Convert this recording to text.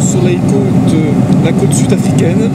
sur les côtes, la côte sud-africaine.